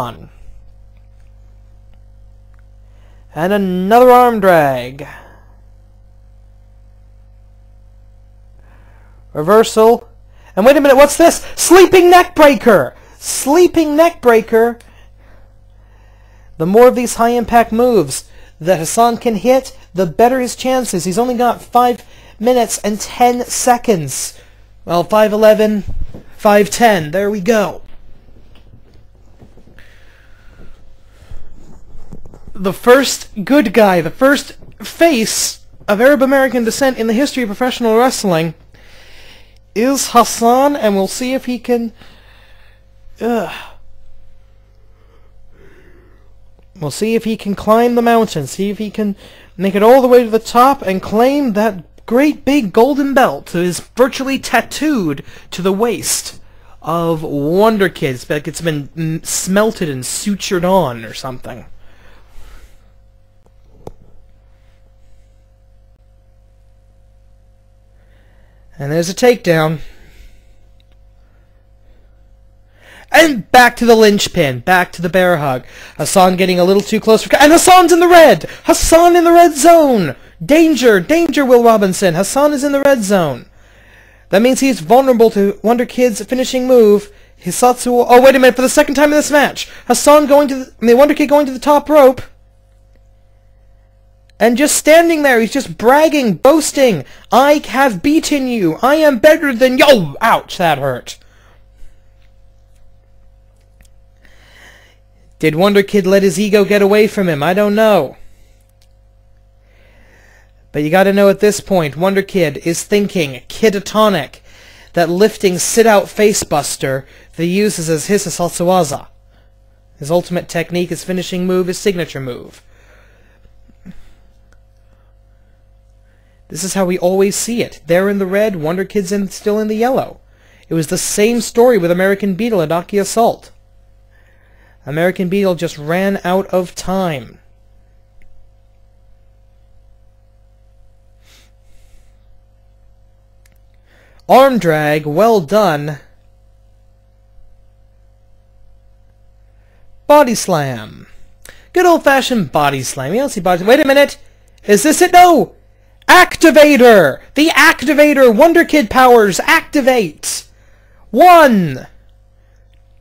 on. And another arm drag. Reversal. And wait a minute, what's this? Sleeping neck breaker! Sleeping neck breaker. The more of these high impact moves that Hassan can hit, the better his chances. He's only got 5 minutes and 10 seconds. Well, 5'11, 5'10. There we go. The first good guy, the first face of Arab American descent in the history of professional wrestling is Hassan, and we'll see if he can. Ugh. We'll see if he can climb the mountain, see if he can make it all the way to the top and claim that great big golden belt that is virtually tattooed to the waist of Wonder Kid. It's like it's been smelted and sutured on or something. And there's a takedown. And back to the linchpin. Back to the bear hug. Hassan getting a little too close. For, and Hassan's in the red! Hassan in the red zone! Danger! Danger, Will Robinson! Hassan is in the red zone. That means he's vulnerable to Wonder Kid's finishing move. Hisatsu... Oh, wait a minute. For the second time in this match. Hassan going to the... I mean, Wonder Kid going to the top rope. And just standing there, he's just bragging, boasting. I have beaten you. I am better than you. Oh, ouch, that hurt. Did Wonder Kid let his ego get away from him? I don't know. But you gotta know at this point, Wonder Kid is thinking Kidatonic, that lifting sit-out facebuster that he uses as his hissatsu waza. His ultimate technique, his finishing move, his signature move. This is how we always see it. They're in the red, Wonder Kid's in, still in the yellow. It was the same story with American Beetle and Aki Assault. American Beetle just ran out of time. Arm drag, well done. Body slam. Good old-fashioned body slam. You don't see body Wait a minute! Is this it? No! Activator! The Activator! Wonder Kid powers activate! One!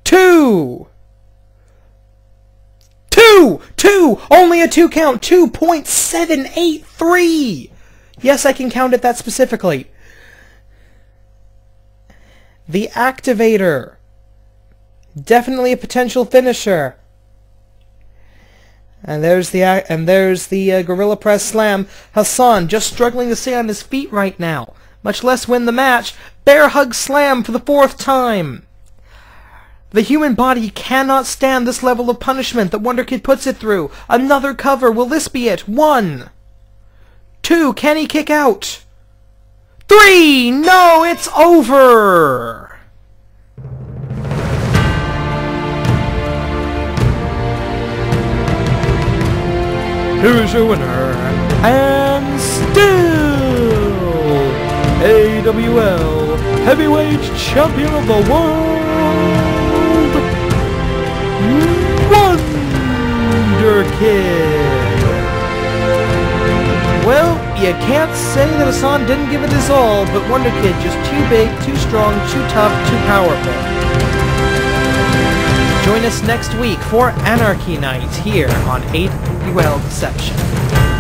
Two! Two! Two! Only a two count! 2.783! Yes, I can count it that specifically. The Activator. Definitely a potential finisher. And there's the and there's the uh, Gorilla Press Slam. Hassan just struggling to stay on his feet right now, much less win the match. Bear Hug Slam for the fourth time. The human body cannot stand this level of punishment that Wonder Kid puts it through. Another cover. Will this be it? One. Two. Can he kick out? Three. No, it's over. Who's your winner? And still AWL Heavyweight Champion of the World, Wonder Kid. Well, you can't say that Hassan didn't give it his all, but Wonder Kid just too big, too strong, too tough, too powerful. Join us next week for Anarchy Night here on 8 UL Deception.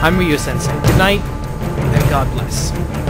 I'm Ryu Sensei. Good night, and God bless.